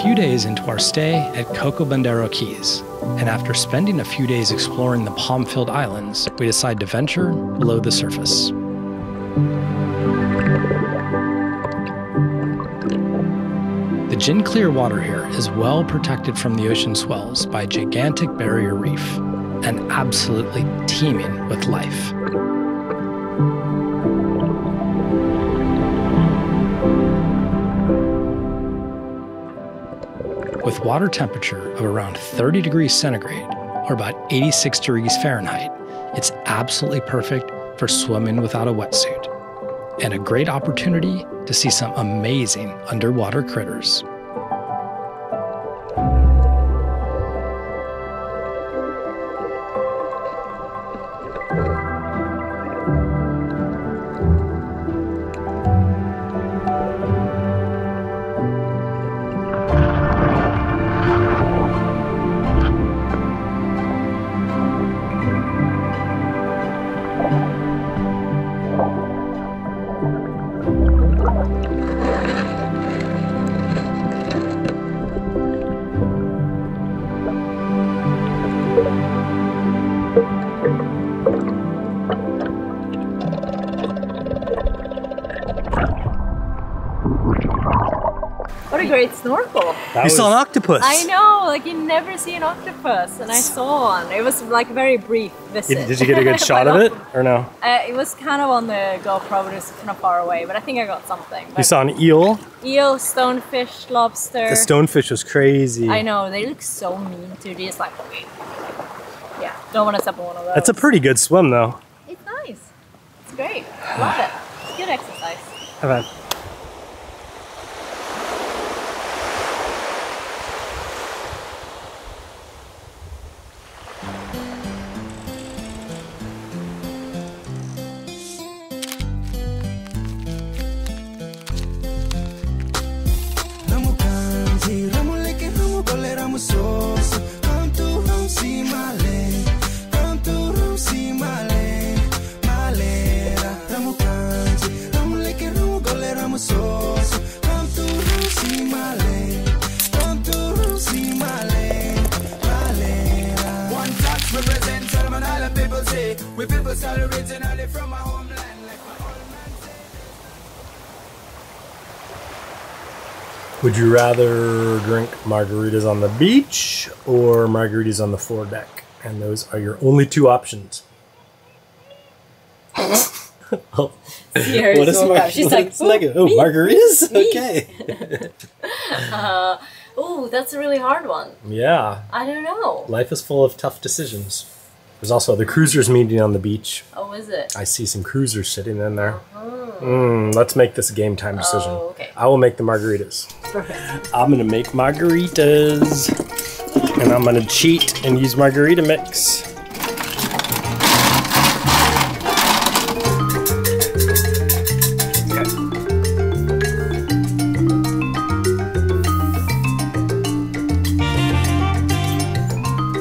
Few days into our stay at Coco Bandero Keys, and after spending a few days exploring the palm filled islands, we decide to venture below the surface. The gin clear water here is well protected from the ocean swells by a gigantic barrier reef and absolutely teeming with life. With water temperature of around 30 degrees centigrade or about 86 degrees Fahrenheit, it's absolutely perfect for swimming without a wetsuit and a great opportunity to see some amazing underwater critters. Snorkel. That you saw an octopus. I know, like you never see an octopus, and I saw one. It was like a very brief visit. Did, did you get a good shot of it or no? Uh, it was kind of on the GoPro, but it was kind of far away. But I think I got something. You saw an eel? eel, stonefish, lobster. The stonefish was crazy. I know they look so mean too. They just like, yeah, don't want to step on one of those. That's a pretty good swim, though. It's nice. It's great. Love it. It's good exercise. Have fun. Come si male, come Solomon Island people we people style originally from Would you rather drink margaritas on the beach or margaritas on the foredeck? And those are your only two options. oh, what is mar-. She's what's like. Oh, me, margaritas? me. Okay. Oh, that's a really hard one. yeah, I don't know. life is full of tough decisions. There's also the cruisers meeting on the beach. Oh, is it? I see some cruisers sitting in there. Mm, let's make this a game time decision. Oh, okay. I will make the margaritas. I'm gonna make margaritas. And I'm gonna cheat and use margarita mix.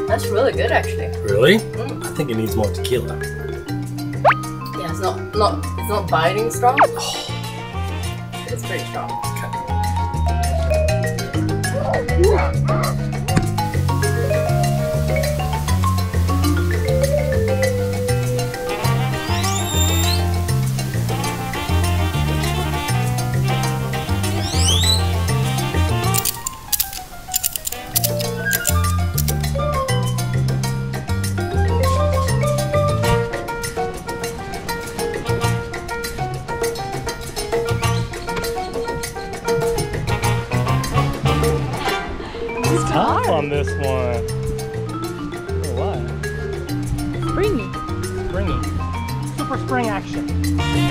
That's really good, actually. Really? Mm. I think it needs more tequila. Yeah, it's not not it's not biting strong. Oh. It's pretty strong. It's rua. Ah, ah. Tough on this one. Oh, what? Springy. Springy. Super spring action.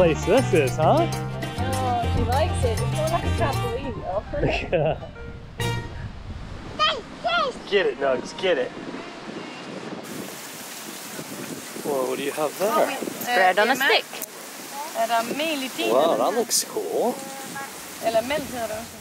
Place this is, huh? Oh, she likes it. It's more like a trampoline, though. Get it, Nugs, get it. Whoa, what do you have there? Bread on a stick. Det mel i din? Wow, that looks cool. Eller mælk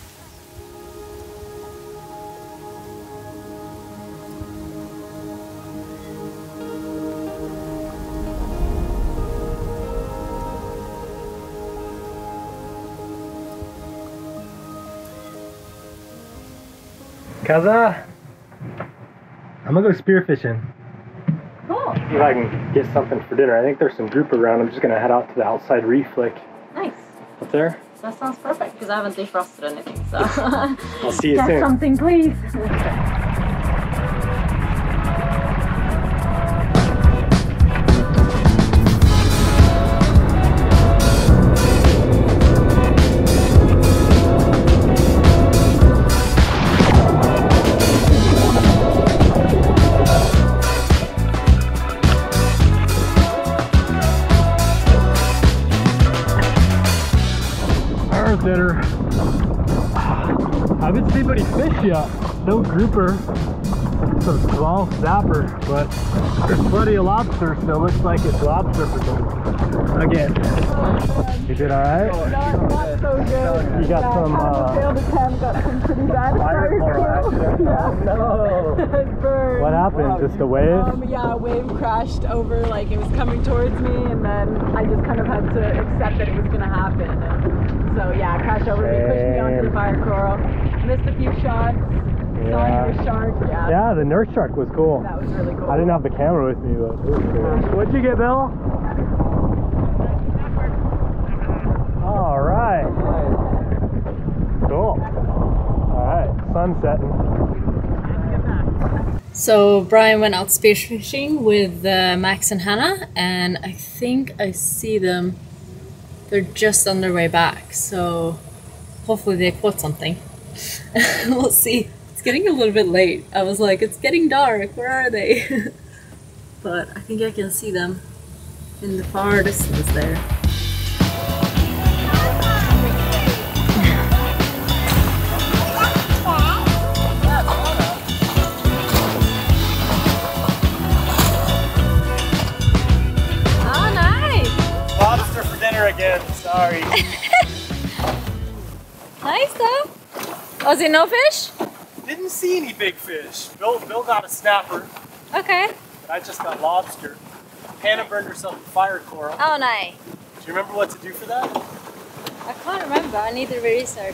Kaza, I'm gonna go spearfishing. Cool. See if I can get something for dinner. I think there's some group around. I'm just gonna head out to the outside reef, like Nice. up there. That sounds perfect because I haven't defrosted anything. So I'll see you get soon. something, please. Many fish yet. No grouper. Some small snapper, but there's plenty of lobster, so it looks like it's lobster fishing. Again. You did alright? Not, not so good. You got yeah, some, uh, failed attempt, got some pretty bad coral Yeah. No. What happened? Just a wave? Um, yeah, a wave crashed over, like it was coming towards me, and then I just kind of had to accept that it was gonna happen. And so yeah, it crashed over me, pushed me onto the fire coral, missed a few shots, saw Yeah. another shark. Yeah, Yeah, the nurse shark was cool. that was really cool. I didn't have the camera with me, but it was cool. What'd you get, Bill? All right. Cool. All right, sun setting. So Brian went out spearfishing with uh, Max and Hannah, and I think I see them. They're just on their way back, so hopefully they caught something. we'll see. It's getting a little bit late. I was like, it's getting dark. Where are they? but I think I can see them in the far distance there. Was it no fish? Didn't see any big fish. Bill, Bill got a snapper, Okay. but I just got lobster. Hannah burned herself a fire coral. Oh, nice. Do you remember what to do for that? I can't remember. I need to research.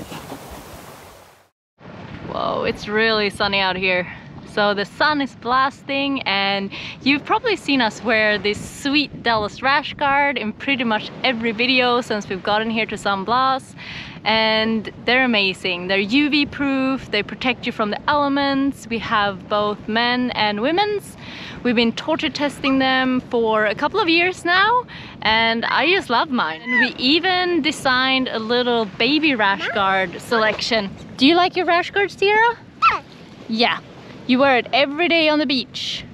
Whoa, it's really sunny out here. So the sun is blasting and you've probably seen us wear this sweet Delos rash guard in pretty much every video since we've gotten here to San Blas. And they're amazing. They're UV proof, they protect you from the elements. We have both men and women's. We've been torture testing them for a couple of years now and I just love mine. And we even designed a little baby rash guard selection. Do you like your rash guards, Tiara? Yeah. You wear it every day on the beach.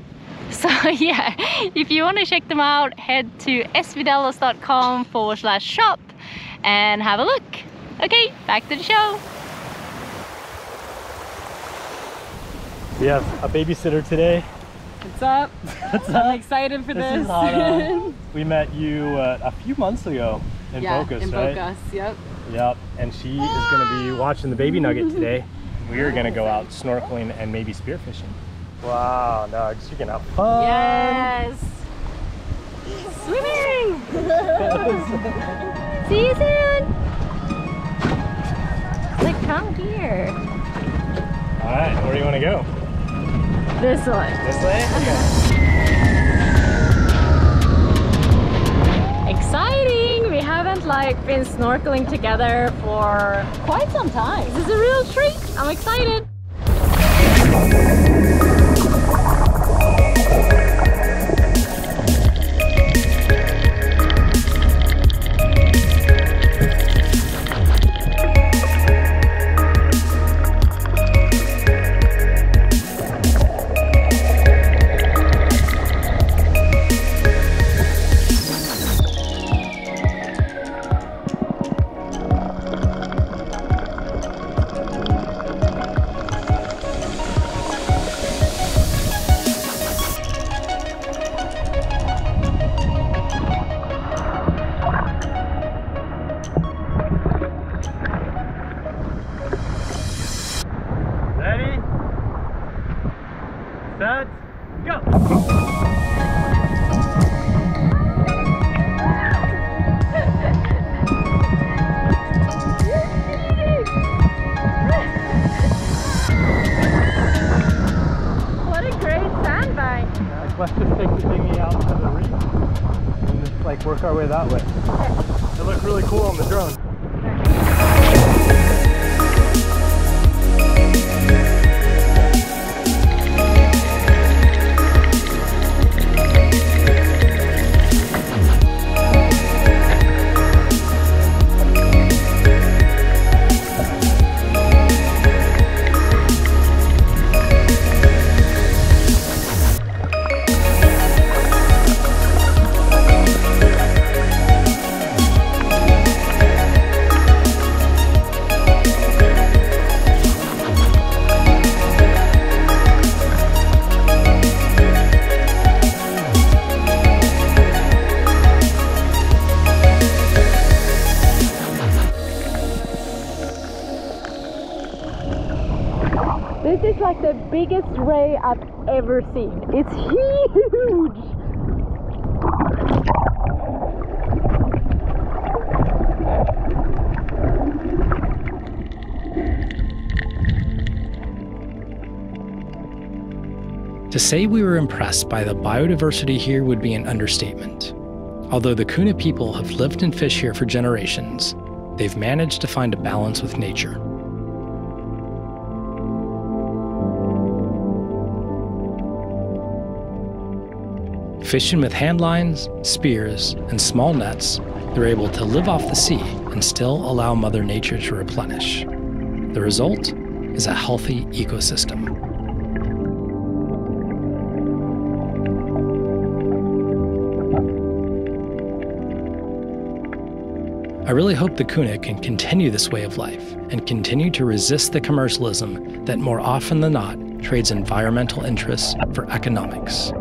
So yeah, if you want to check them out, head to svdelos.com forward slash shop and have a look. Okay, back to the show. We have a babysitter today. What's up? I'm excited for This this. is Hannah. We met you uh, a few months ago in yeah, Bocas, in right? Bocas, yep. Yep. And she is going to be watching the baby nugget today. We are going to go out snorkeling and maybe spearfishing. Wow, Nugs, you can have fun. Yes. Swimming! See you soon! Come here. All right, where do you want to go? This way. This way? Okay. Exciting! We haven't like been snorkeling together for quite some time. This is a real treat. I'm excited. Set, go. What a great sandbank. Let's just take the dinghy out to the reef and just like work our way that way. Biggest ray I've ever seen. It's huge. To say we were impressed by the biodiversity here would be an understatement. Although the Kuna people have lived and fished here for generations, they've managed to find a balance with nature. Fishing with hand lines, spears, and small nets, they're able to live off the sea and still allow Mother Nature to replenish. The result is a healthy ecosystem. I really hope the Kuna can continue this way of life and continue to resist the commercialism that more often than not trades environmental interests for economics.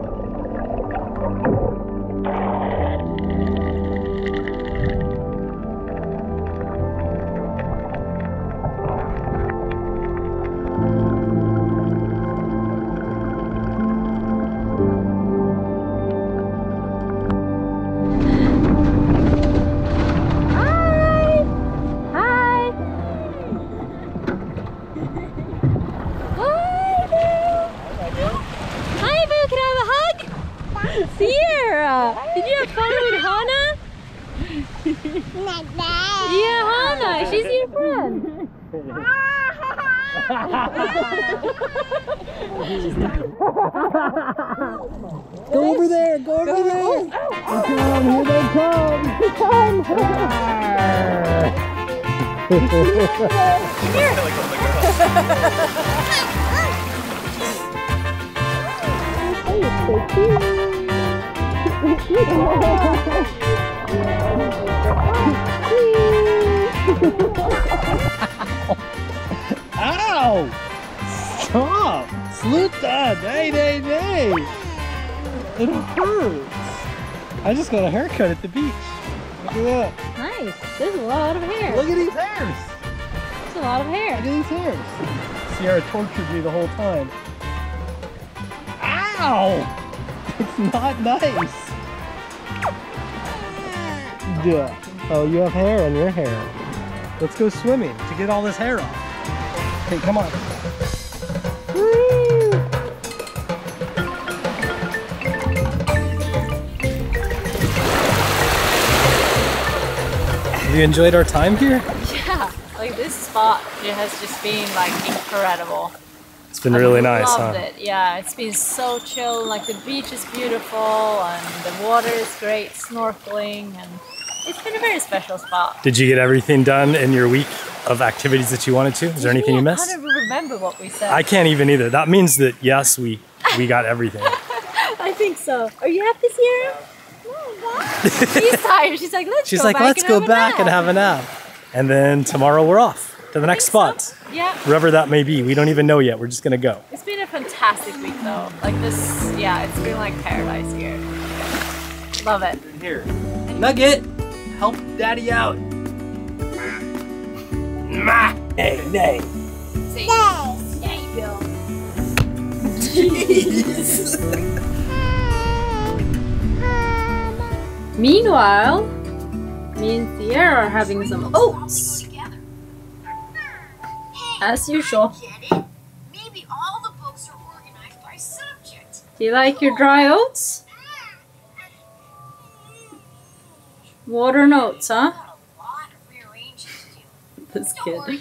Go over there, go over there. Come, here. They come. Ow! Stop! Slut that! Hey, hey, hey! It hurts. I just got a haircut at the beach. Look at that. Nice! There's a lot of hair. Look at these hairs. There's a lot of hair. Look at these hairs. Sierra tortured me the whole time. Ow! It's not nice. Duh. Oh, you have hair on your hair. Let's go swimming to get all this hair off. Okay, come on. Woo! Have you enjoyed our time here? Yeah, like this spot, it has just been like incredible. It's been really I nice, loved huh? it. Yeah, it's been so chill. Like the beach is beautiful and the water is great, snorkeling, and it's been a very special spot. Did you get everything done in your week of activities that you wanted to? Is there anything you missed? I can't even remember what we said. I can't even either. That means that yes, we we got everything. I think so. Are you happy, Sierra? She's tired. She's like, let's She's go like, back let's and go have a back and nap." have a nap. And then tomorrow we're off to the next think so. spot. Yeah, Wherever that may be. We don't even know yet. We're just gonna go. it's been a fantastic week though. Like this, yeah, it's been like paradise here. Love it. Here. Nugget, help daddy out. Ma. Hey, nay. Yay, Bill. Meanwhile, me and Sierra are having some oats, as usual. Do you like your dry oats? Water oats, huh? Got a lot of rearranging to do. This kid.